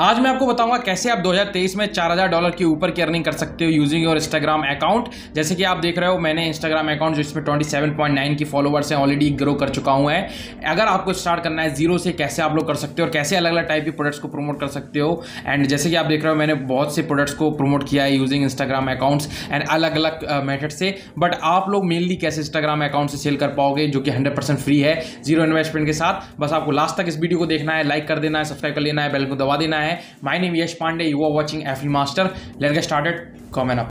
आज मैं आपको बताऊंगा कैसे आप 2023 में 4000 डॉलर के ऊपर की अर्निंग कर सकते हो यूजिंग योर इंस्टाग्राम अकाउंट जैसे कि आप देख रहे हो मैंने इंस्टाग्राम अकाउंट जो इसमें 27.9 की फॉलोवर्स हैं ऑलरेडी ग्रो कर चुका हूं है अगर आपको स्टार्ट करना है जीरो से कैसे आप लोग कर सकते हो और कैसे अलग अलग टाइप के प्रोडक्ट्स को प्रमोट कर सकते हो एंड जैसे कि आप देख रहे हो मैंने बहुत से प्रोडक्ट्स को प्रमोट किया है यूजिंग इंस्टाग्राम अकाउंट्स एंड अलग अलग मेथड से बट आप लोग मेनली कैसे इंस्टाग्राम अकाउंट से सेल कर पाओगे जो कि हंड्रेड फ्री है जीरो इन्वेस्टमेंट के साथ बस आपको लास्ट तक इस वीडियो को देखना है लाइक कर देना है सब्सक्राइब कर लेना है बेल को दबा देना है My name is Yash Pandey. You are watching Afri Master. Let's get started. Comment up.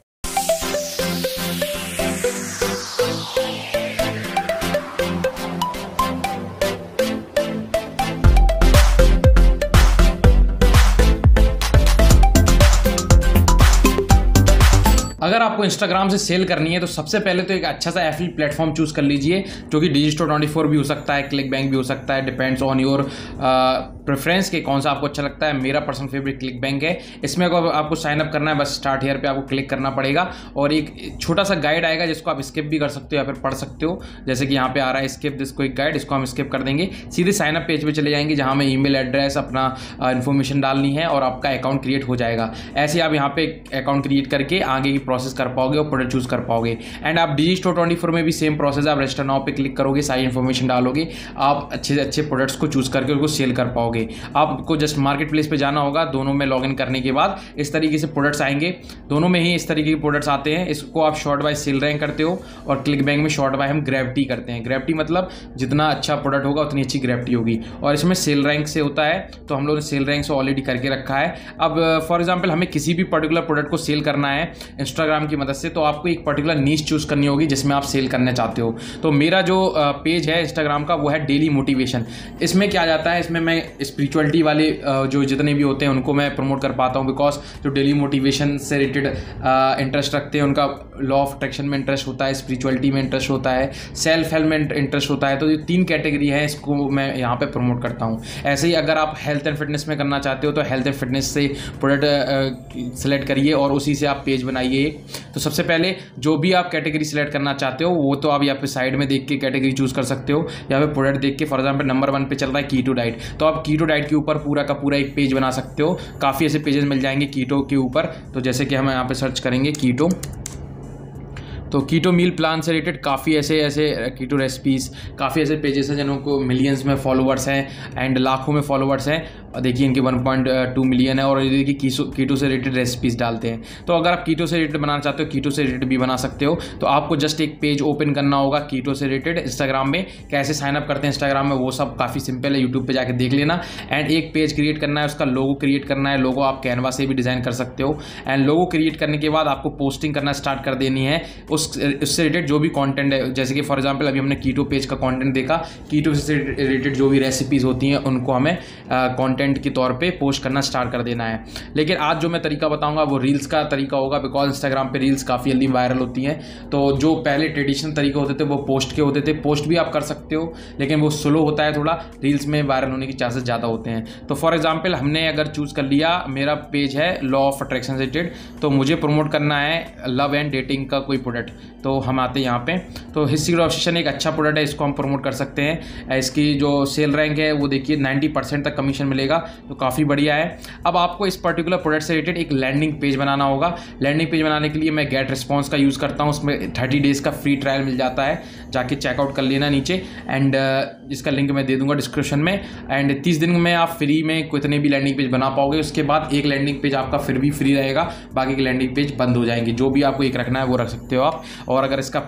अगर आपको इंस्टाग्राम से सेल करनी है तो सबसे पहले तो एक अच्छा सा एफिल प्लेटफॉर्म चूज़ कर लीजिए जो कि डिजिटल ट्वेंटी फोर भी हो सकता है क्लिक बैंक भी हो सकता है डिपेंड्स ऑन योर प्रेफरेंस के कौन सा आपको अच्छा लगता है मेरा पर्सनल फेवरेट क्लिक बैंक है इसमें अगर आपको साइनअप करना है बस स्टार्ट ईयर पर आपको क्लिक करना पड़ेगा और एक छोटा सा गाइड आएगा जिसको आप स्किप भी कर सकते हो या फिर पढ़ सकते हो जैसे कि यहाँ पे आ रहा है स्किप दिस कोई गाइड इसको हम स्किप कर देंगे सीधे साइनअप पेज पर चले जाएंगे जहाँ में ई एड्रेस अपना इन्फॉर्मेशन uh, डालनी है और आपका अकाउंट क्रिएट हो जाएगा ऐसे आप यहाँ पर अकाउंट क्रिएट करके आगे की प्रोसेस प्रोसेस कर पाओगे और प्रोडक्ट चूज कर पाओगे एंड आप डिजी स्टोर ट्वेंटी फोर में भी सेम प्रोसेस आप रजिस्टर नाव पे क्लिक करोगे सारी इन्फॉर्मेशन डालोगे आप अच्छे से अच्छे प्रोडक्ट्स को चूज करके उनको सेल कर पाओगे आपको जस्ट मार्केट प्लेस पर जाना होगा दोनों में लॉग करने के बाद इस तरीके से प्रोडक्ट्स आएंगे दोनों में ही इस तरीके के प्रोडक्ट्स आते हैं इसको आप शॉर्ट बाय सेल रैंक करते हो और क्लिक बैंक में शॉर्ट बाय हम ग्रेविटी करते हैं ग्रेविटी मतलब जितना अच्छा प्रोडक्ट होगा उतनी अच्छी ग्रेविटी होगी और इसमें सेल रैंक से होता है तो हम लोगों ने सेल रैंक से ऑलरेडी करके रखा है अब फॉर एग्जाम्पल हमें किसी भी पर्टिकुलर प्रोडक्ट को सेल करना है इंस्टाग्राम इंस्टाग्राम की मदद से तो आपको एक पर्टिकुलर नीच चूज़ करनी होगी जिसमें आप सेल करना चाहते हो तो मेरा जो पेज है इंस्टाग्राम का वो है डेली मोटिवेशन इसमें क्या जाता है इसमें मैं स्पिरिचुअलिटी वाले जो जितने भी होते हैं उनको मैं प्रमोट कर पाता हूँ बिकॉज जो डेली मोटिवेशन से रिलेटेड इंटरेस्ट रखते हैं उनका लॉ ऑफ अट्रैक्शन में इंटरेस्ट होता है स्पिरिचुअलिटी में इंटरेस्ट होता है सेल्फ हेल्प में इंटरेस्ट होता है तो ये तीन कैटेगरी है इसको मैं यहाँ पर प्रमोट करता हूँ ऐसे ही अगर आप हेल्थ एंड फिटनेस में करना चाहते हो तो हेल्थ एंड फिटनेस से प्रोडक्ट सेलेक्ट करिए और उसी से आप पेज बनाइए तो सबसे पहले जो भी आप कैटेगरी सेलेक्ट करना चाहते हो वो तो आप यहाँ पे साइड में देख के कैटेगरी चूज़ कर सकते हो यहाँ पे प्रोडक्ट देख के फॉर एग्जाम्पल नंबर वन पे चल रहा है कीटो डाइट तो आप कीटो डाइट के ऊपर पूरा का पूरा एक पेज बना सकते हो काफ़ी ऐसे पेजेस मिल जाएंगे कीटो के ऊपर तो जैसे कि हम यहाँ पर सर्च करेंगे कीटो तो कीटो मील प्लान से रिलेटेड काफ़ी ऐसे ऐसे कीटो रेसिपीज़ काफ़ी ऐसे पेजेस हैं को मिलियंस में फॉलोवर्स हैं एंड लाखों में फॉलोअर्स हैं और देखिए इनके 1.2 मिलियन है और देखिए कीटो से रिलेटेड रेसिपीज़ डालते हैं तो अगर आप कीटो से रिलेटेड बनाना चाहते हो कीटो से रिलेटेड भी बना सकते हो तो आपको जस्ट एक पेज ओपन करना होगा कीटो से रिलेटेड इंस्टाग्राम में कैसे साइनअप करते हैं इंस्टाग्राम में वो सब काफ़ी सिंपल है यूट्यूब पर जाकर देख लेना एंड एक पेज क्रिएट करना है उसका लोगो क्रिएट करना है लोगो आप कैनवा से भी डिज़ाइन कर सकते हो एंड लोगो क्रिएट करने के बाद आपको पोस्टिंग करना स्टार्ट कर देनी है उस उससे रिलेटेड जो भी कंटेंट है जैसे कि फॉर एग्जांपल अभी हमने कीटो पेज का कंटेंट देखा कीटो से रिलेटेड जो भी रेसिपीज़ होती हैं उनको हमें कंटेंट के तौर पे पोस्ट करना स्टार्ट कर देना है लेकिन आज जो मैं तरीका बताऊंगा वो रील्स का तरीका होगा बिकॉज इंस्टाग्राम पर रील्स काफ़ी जल्दी वायरल होती हैं तो जो पहले ट्रेडिशनल तरीके होते थे वो पोस्ट के होते थे पोस्ट भी आप कर सकते हो लेकिन वो स्लो होता है थोड़ा रील्स में वायरल होने के चांसेस ज़्यादा होते हैं तो फॉर एग्जाम्पल हमने अगर चूज़ कर लिया मेरा पेज है लॉ ऑफ अट्रैक्शन रिलेटेड तो मुझे प्रमोट करना है लव एंड डेटिंग का कोई प्रोडक्ट प्रोडक्ट तो हम आते हैं यहाँ पे तो हिस्ट्री ऑप्शन एक अच्छा प्रोडक्ट है इसको हम प्रमोट कर सकते हैं इसकी जो सेल रैंक है वो देखिए 90 परसेंट तक कमीशन मिलेगा तो काफ़ी बढ़िया है अब आपको इस पर्टिकुलर प्रोडक्ट से रिलेटेड एक लैंडिंग पेज बनाना होगा लैंडिंग पेज बनाने के लिए मैं गेट रिस्पॉन्स का यूज़ करता हूँ उसमें थर्टी डेज़ का फ्री ट्रायल मिल जाता है जाके चेकआउट कर लेना नीचे एंड इसका लिंक मैं दे दूँगा डिस्क्रिप्शन में एंड तीस दिन में आप फ्री में कितने भी लैंडिंग पेज बना पाओगे उसके बाद एक लैंडिंग पेज आपका फिर भी फ्री रहेगा बाकी के लैंडिंग पेज बंद हो जाएंगे जो भी आपको एक रखना है वो रख सकते हो आप और अगर इसका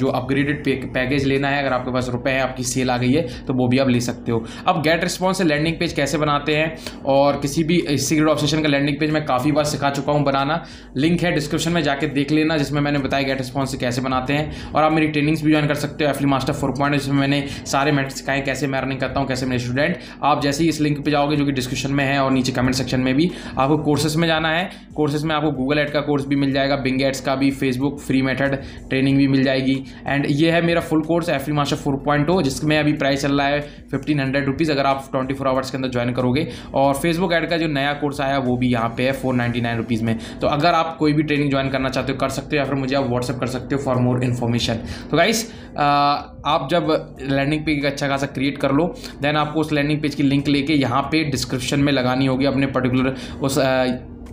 जो अपग्रेडेड पैकेज लेना है अगर आपके पास रुपए हैं आपकी सेल आ गई है तो वो भी आप ले सकते हो अब गेट रिस्पॉन्स से लैंडिंग पेज कैसे बनाते हैं और किसी भी सीक्रेट ऑप्शन का लैंडिंग पेज मैं काफ़ी बार सिखा चुका हूँ बनाना लिंक है डिस्क्रिप्शन में जाके देख लेना जिसमें मैंने बताया गेट रिस्पॉन्स से कैसे बनाते हैं और आप मेरी ट्रेनिंग्स भी ज्वाइन कर सकते हो एफली मास्टर फोर पॉइंट जिसमें मैंने सारे मैट्रिक्स सिखाए कैसे मैं रनिंग करता हूँ कैसे मेरे स्टूडेंट आप जैसे ही इस लिंक पर जाओगे जो कि डिस्क्रिप्शन में है और नीचे कमेंट सेक्शन में भी आपको कोर्सेस में जाना है कोर्सेस में आपको गूगल एड का कोर्स भी मिल जाएगा बिंग एड्स का भी Facebook free method related training भी मिल जाएगी एंड ये है मेरा full course F master four point हो जिसमें अभी प्राइस चल रहा है फिफ्टीन हंड्रेड रुपीज़ अगर आप ट्वेंटी फोर आवर्स के अंदर ज्वाइन करोगे और फेसबुक एड का जो नया कोर्स आया वो भी यहाँ पे है फोर नाइन्टी नाइन रुपीज़ में तो अगर आप कोई भी ट्रेनिंग ज्वाइन करना चाहते हो कर सकते हो या फिर मुझे आप व्हाट्सअप कर सकते हो फॉर मोर इन्फॉर्मेशन तो गाइस आप जब लैंडिंग पेज अच्छा खासा क्रिएट कर लो देन आपको उस लैंडिंग पेज की लिंक लेके यहाँ पे डिस्क्रिप्शन में लगानी होगी अपने पर्टिकुलर उस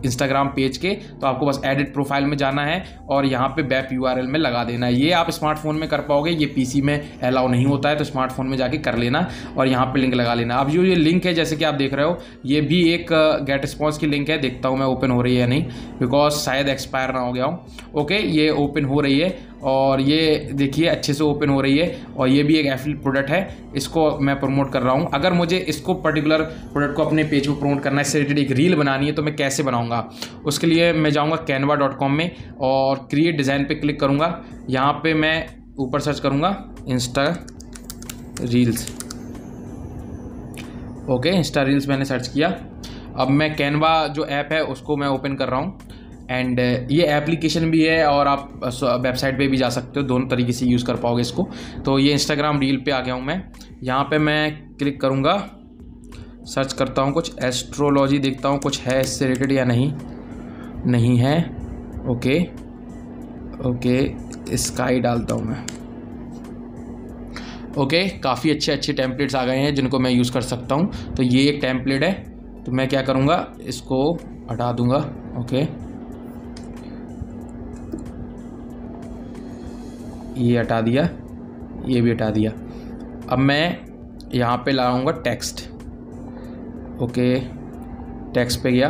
इंस्टाग्राम पेज के तो आपको बस एडिट प्रोफाइल में जाना है और यहाँ पे बैप यू में लगा देना है ये आप स्मार्टफोन में कर पाओगे ये पी में अलाउ नहीं होता है तो स्मार्टफोन में जाके कर लेना और यहाँ पर लिंक लगा लेना अब जो ये लिंक है जैसे कि आप देख रहे हो ये भी एक गेट uh, रिस्पॉन्स की लिंक है देखता हूँ मैं ओपन हो रही है या नहीं बिकॉज शायद एक्सपायर ना हो गया हूँ ओके ये ओपन हो रही है और ये देखिए अच्छे से ओपन हो रही है और ये भी एक एफिल प्रोडक्ट है इसको मैं प्रमोट कर रहा हूँ अगर मुझे इसको पर्टिकुलर प्रोडक्ट को अपने पेज पर प्रमोट करना है इससे रिलेटेड एक रील बनानी है तो मैं कैसे बनाऊँगा उसके लिए मैं जाऊँगा कैनवा डॉट कॉम में और क्रिएट डिज़ाइन पर क्लिक करूँगा यहाँ पर मैं ऊपर सर्च करूँगा Insta reels okay Insta reels मैंने सर्च किया अब मैं कैनवा जो ऐप है उसको मैं ओपन कर रहा हूँ एंड uh, ये एप्लीकेशन भी है और आप वेबसाइट uh, पे भी जा सकते हो दोनों तरीके से यूज़ कर पाओगे इसको तो ये इंस्टाग्राम रील पे आ गया हूँ मैं यहाँ पे मैं क्लिक करूँगा सर्च करता हूँ कुछ एस्ट्रोलॉजी देखता हूँ कुछ है इससे रिलेटेड या नहीं नहीं है ओके ओके स्काई डालता हूँ मैं ओके काफ़ी अच्छे अच्छे टैंपलेट्स आ गए हैं जिनको मैं यूज़ कर सकता हूँ तो ये एक टैंपलेट है तो मैं क्या करूँगा इसको हटा दूँगा ओके ये हटा दिया ये भी हटा दिया अब मैं यहाँ पे लाऊंगा टेक्स्ट ओके टेक्स्ट पे गया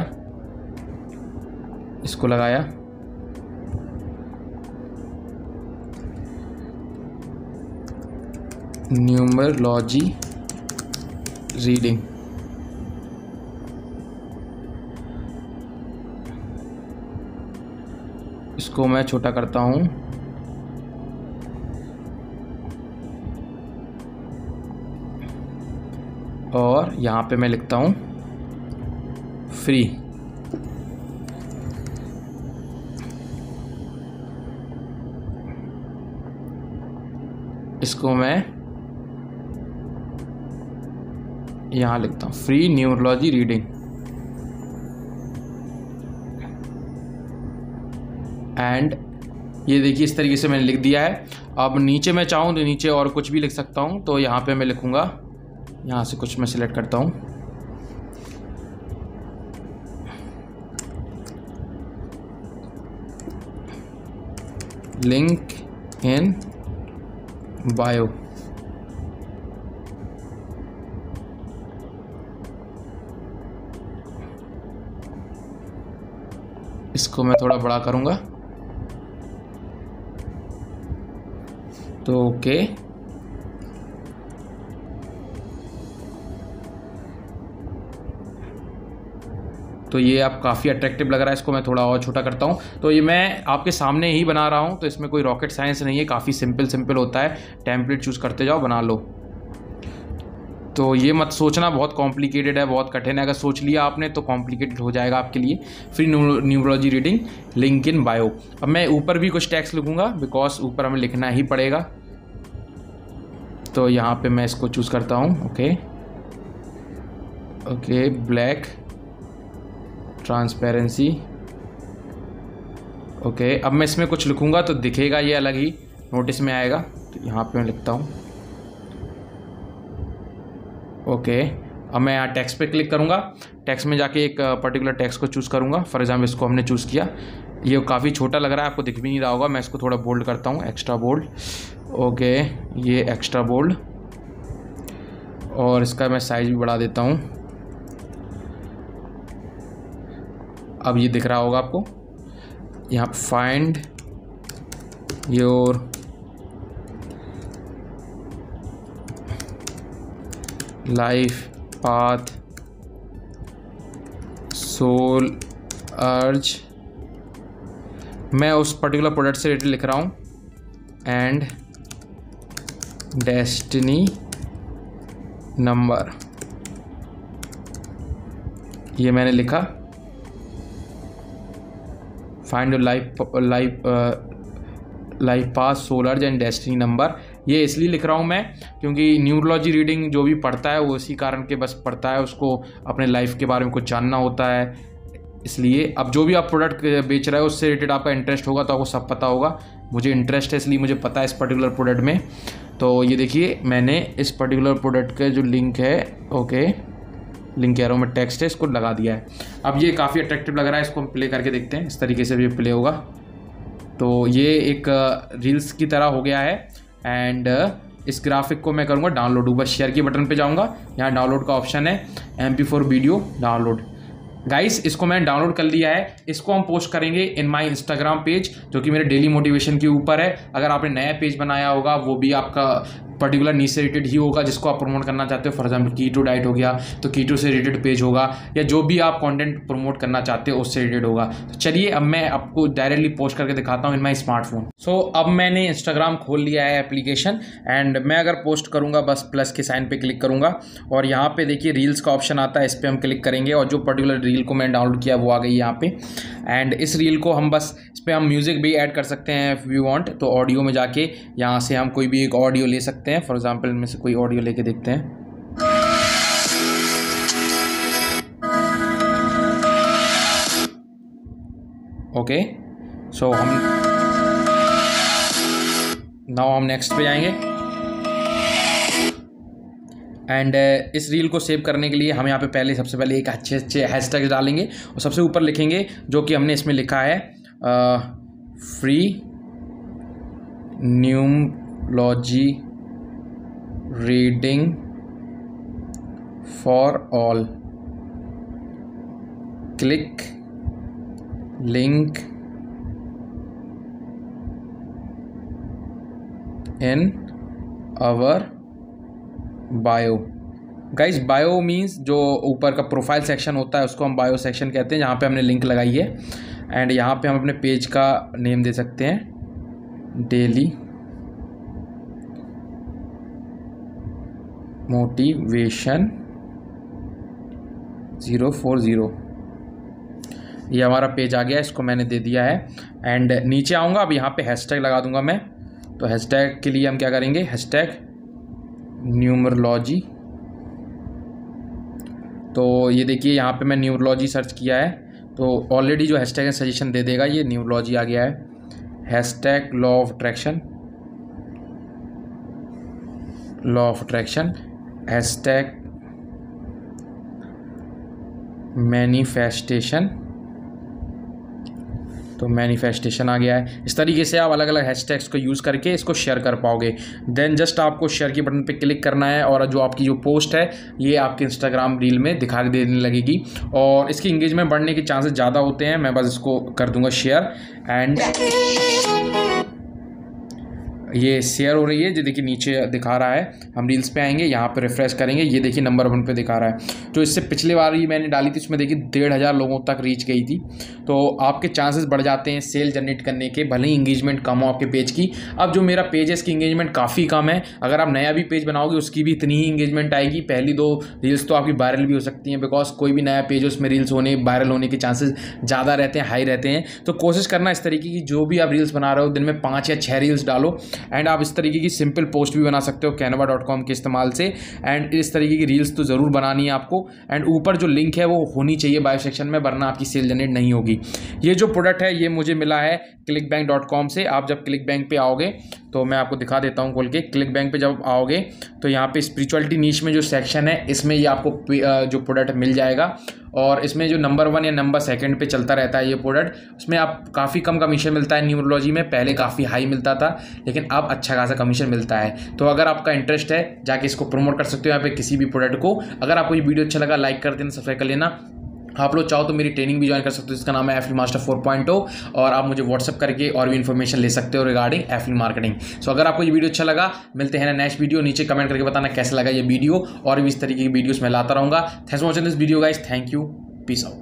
इसको लगाया न्यूमरलॉजी रीडिंग इसको मैं छोटा करता हूँ यहाँ पे मैं लिखता हूँ फ्री इसको मैं यहाँ लिखता हूँ फ्री न्यूरोलॉजी रीडिंग एंड ये देखिए इस तरीके से मैंने लिख दिया है अब नीचे मैं चाहूँ तो नीचे और कुछ भी लिख सकता हूँ तो यहाँ पे मैं लिखूँगा यहाँ से कुछ मैं सिलेक्ट करता हूँ लिंक इन बायो इसको मैं थोड़ा बड़ा करूंगा तो ओके okay. तो ये आप काफ़ी अट्रैक्टिव लग रहा है इसको मैं थोड़ा और छोटा करता हूँ तो ये मैं आपके सामने ही बना रहा हूँ तो इसमें कोई रॉकेट साइंस नहीं है काफ़ी सिंपल सिंपल होता है टेम्पलेट चूज़ करते जाओ बना लो तो ये मत सोचना बहुत कॉम्प्लिकेटेड है बहुत कठिन है अगर सोच लिया आपने तो कॉम्प्लिकेटेड हो जाएगा आपके लिए free numerology reading link in bio अब मैं ऊपर भी कुछ टैक्स लिखूँगा बिकॉज ऊपर हमें लिखना ही पड़ेगा तो यहाँ पे मैं इसको चूज़ करता हूँ okay okay black transparency okay अब मैं इसमें कुछ लिखूँगा तो दिखेगा ये अलग ही नोटिस में आएगा तो यहाँ पे मैं लिखता हूँ ओके अब मैं यहाँ टैक्स पे क्लिक करूँगा टैक्स में जाके एक पर्टिकुलर uh, टैक्स को चूज़ करूँगा फॉर एग्जाम्पल इसको हमने चूज़ किया ये काफ़ी छोटा लग रहा है आपको दिख भी नहीं रहा होगा मैं इसको थोड़ा बोल्ड करता हूँ एक्स्ट्रा बोल्ड ओके ये एक्स्ट्रा बोल्ड और इसका मैं साइज़ भी बढ़ा देता हूँ अब ये दिख रहा होगा आपको यहाँ find your life path soul urge मैं उस पर्टिकुलर प्रोडक्ट से रिलेटेड लिख रहा हूँ एंड डेस्टिनी नंबर ये मैंने लिखा find life life life path solar and destiny number ये इसलिए लिख रहा हूँ मैं क्योंकि न्यूरोलॉजी रीडिंग जो भी पढ़ता है वो इसी कारण के बस पढ़ता है उसको अपने लाइफ के बारे में कुछ जानना होता है इसलिए अब जो भी आप प्रोडक्ट बेच रहे हो उससे रिलेटेड आपका इंटरेस्ट होगा तो आपको सब पता होगा मुझे इंटरेस्ट है इसलिए मुझे पता है इस पर्टिकुलर प्रोडक्ट में तो ये देखिए मैंने इस पर्टिकुलर प्रोडक्ट का जो लिंक है ओके okay, लिंक एरो में टेक्स्ट है इसको लगा दिया है अब ये काफ़ी अट्रैक्टिव लग रहा है इसको हम प्ले करके देखते हैं इस तरीके से भी प्ले होगा तो ये एक रील्स की तरह हो गया है एंड इस ग्राफिक को मैं करूँगा डाउनलोड ऊपर शेयर के बटन पे जाऊँगा यहाँ डाउनलोड का ऑप्शन है M P four video download guys इसको मैंने डाउनलोड कर लिया है इसको हम पोस्ट करेंगे इन माय इंस्टाग्राम पेज जो कि मेरे डेली मोटिवेशन के ऊपर है अगर आपने नया पेज बनाया होगा वो भी आपका पर्टिकुलर नीच से रिलेटेड ही होगा जिसको आप प्रमोट करना चाहते हो फॉर एग्जाम्पल कीटो डाइट हो गया तो कीटो से रिलेटेड पेज होगा या जो भी आप कॉन्टेंट प्रमोट करना चाहते हो उससे रिलेटेड होगा तो चलिए अब मैं आपको डायरेक्टली पोस्ट करके दिखाता हूँ इन माई स्मार्टफोन सो अब मैंने इंस्टाग्राम खोल लिया है एप्लीकेशन एंड मैं अगर पोस्ट करूँगा बस प्लस के साइन पर क्लिक करूँगा और यहाँ पर देखिए रील्स का ऑप्शन आता है इस पर हम क्लिक करेंगे और जो पर्टिकुलर रील को मैंने डाउनलोड किया वो आ गई यहाँ पर एंड इस रील को हम बस इस पर हम म्यूज़िक भी ऐड कर सकते हैं इफ़ यू वॉन्ट तो ऑडियो में जाके यहाँ से हम कोई भी एक ऑडियो ले सकते हैं देखते हैं फॉर एग्ज़ाम्पल इनमें से कोई ऑडियो लेके देखते हैं ओके सो हम नाउ हम नेक्स्ट पे जाएंगे एंड uh, इस रील को सेव करने के लिए हम यहाँ पे पहले सबसे पहले एक अच्छे अच्छे हैशटैग डालेंगे और सबसे ऊपर लिखेंगे जो कि हमने इसमें लिखा है free uh, numerology reading for all click link in our bio guys bio means जो ऊपर का प्रोफाइल सेक्शन होता है उसको हम बायो सेक्शन कहते हैं यहाँ पे हमने लिंक लगाई है एंड यहाँ पे हम अपने पेज का नेम दे सकते हैं daily motivation zero four zero ये हमारा पेज आ गया इसको मैंने दे दिया है एंड नीचे आऊँगा अब यहाँ पे हैशटैग लगा दूंगा मैं तो हैशटैग के लिए हम क्या करेंगे हैशटैग न्यूमरोलॉजी तो ये देखिए यहाँ पे मैं न्यूरोलॉजी सर्च किया है तो ऑलरेडी जो हैशटैग है सजेशन दे देगा ये न्यूरोलॉजी आ गया है hashtag law of attraction law of attraction hashtag manifestation तो मैनिफेस्टेशन आ गया है इस तरीके से आप अलग अलग हैशटैग्स को यूज़ करके इसको शेयर कर पाओगे देन जस्ट आपको शेयर के बटन पे क्लिक करना है और जो आपकी जो पोस्ट है ये आपके इंस्टाग्राम रील में दिखाई देने लगेगी और इसकी इंगेजमेंट बढ़ने के चांसेस ज़्यादा होते हैं मैं बस इसको कर दूंगा शेयर एंड ये शेयर हो रही है जो देखिए नीचे दिखा रहा है हम रील्स पे आएंगे यहाँ पे रिफ्रेश करेंगे ये देखिए नंबर वन पे दिखा रहा है जो तो इससे पिछले बार ही मैंने डाली थी उसमें देखिए डेढ़ हज़ार लोगों तक रीच गई थी तो आपके चांसेस बढ़ जाते हैं सेल जनरेट करने के भले ही इंगेजमेंट कम हो आपके पेज की अब जो मेरा पेज है इसकी इंगेजमेंट काफ़ी कम है अगर आप नया भी पेज बनाओगे उसकी भी इतनी ही इंगेजमेंट आएगी पहली दो रील्स तो आपकी वायरल भी हो सकती हैं बिकॉज कोई भी नया पेज उसमें रील्स होने वायरल होने के चांसेस ज़्यादा रहते हैं हाई रहते हैं तो कोशिश करना इस तरीके की जो भी आप रील्स बना रहे हो दिन में पाँच या छः रील्स डालो एंड आप इस तरीके की सिंपल पोस्ट भी बना सकते हो कैनवा डॉट कॉम के इस्तेमाल से एंड इस तरीके की रील्स तो ज़रूर बनानी है आपको एंड ऊपर जो लिंक है वो होनी चाहिए बायो सेक्शन में वरना आपकी सेल जनरेट नहीं होगी ये जो प्रोडक्ट है ये मुझे मिला है क्लिक बैंक डॉट कॉम से आप जब क्लिक बैंक पे आओगे तो मैं आपको दिखा देता हूँ खोल के क्लिक बैंक पर जब आओगे तो यहाँ पर स्परिचुअलिटी नीच में जो सेक्शन है इसमें ये आपको जो प्रोडक्ट मिल जाएगा और इसमें जो नंबर वन या नंबर सेकंड पे चलता रहता है ये प्रोडक्ट उसमें आप काफ़ी कम कमीशन मिलता है न्यूरोलॉजी में पहले काफ़ी हाई मिलता था लेकिन अब अच्छा खासा कमीशन मिलता है तो अगर आपका इंटरेस्ट है जाके इसको प्रमोट कर सकते हो यहाँ पे किसी भी प्रोडक्ट को अगर आपको ये वीडियो अच्छा लगा लाइक कर देना सब्सक्राइब कर लेना आप लोग चाहो तो मेरी ट्रेनिंग भी ज्वाइन कर सकते हो जिसका नाम है एफिल मास्टर फोर पॉइंट और आप मुझे व्हाट्सअप करके और भी इन्फॉर्मेशन ले सकते हो रिगार्डिंग एफिल मार्केटिंग सो अगर आपको ये वीडियो अच्छा लगा मिलते हैं ना नेक्स्ट वीडियो नीचे कमेंट करके बताना कैसा लगा ये वीडियो और भी इस तरीके की वीडियोज मैं लाता रहूँगा thanks watching this video guys thank you peace out